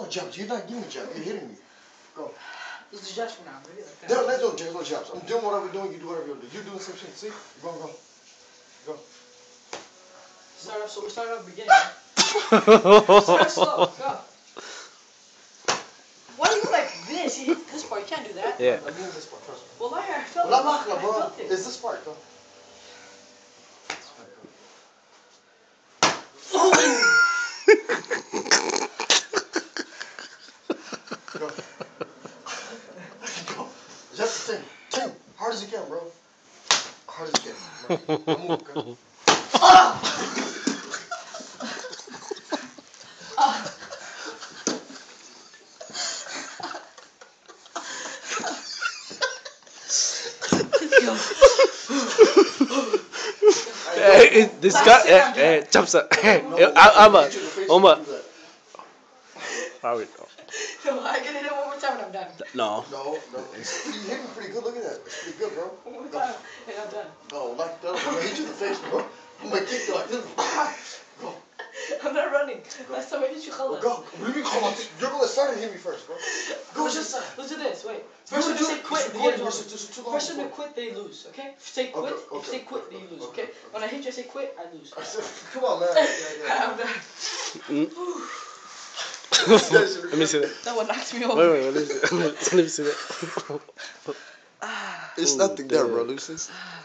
no jabs. You're not giving me jabs. You're hitting me. Go. Let's do jabs for now, really. Like No, let's do jabs. No jabs. I'm doing whatever you're doing. You do whatever you're doing. You're doing the same shit. See? Go, go. Go. Start off, so we start off at the beginning. start slow. Go. Why do you go like this? You hit this part. You can't do that. Yeah. I'm doing this part. Trust me. Well, I I felt Well, it. I'm not gonna, I bro. felt it. It's this part. Go. Go. Go. Just ten. Ten. Hard as you can, bro. Hard as you can. Bro. Don't move, go. Yo. Eh, this guy, eh, eh, jumps up. Eh, I, I'm a, Hit you in the face I'm when a. you do that. Sorry. No, I can hit it one more time and I'm done. No. No, no. You hit me pretty good. Look at that. It's pretty good, bro. One more time and I'm done. No, like that. I'm gonna hit you in the face, bro. I'm gonna kick you like this. Go. I'm not running. Go. Last time I hit you, Go. khalas. Go. What do you mean, come? You're gonna start and hit me first, bro. Go, Let's just do, say. let's this. Wait. First one wanna to do say quit, It's the recording. game's It's- too long Person to quit, they lose. Okay? If Say quit. Okay, okay, If you say quit, then you lose. Okay? okay. When I hit you, I say quit, I lose. Come on, man. Yeah, yeah. I'm done. Mm. Let me see that. That one knocked me Wait, over. wait, wait, let me see. Let me see that. It's Ooh, nothing there, bro. damn. Lucius.